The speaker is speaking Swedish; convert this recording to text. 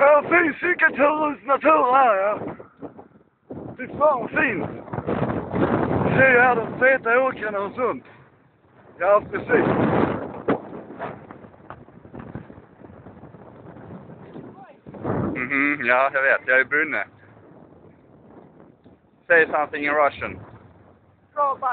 Ja, fin cykelturens natur här ja. Fy fan vad fint. Se här de feta åkrarna och sånt. Ja, precis. Mhm, ja, jag vet. Jag är bunne. Say something in Russian. Robot.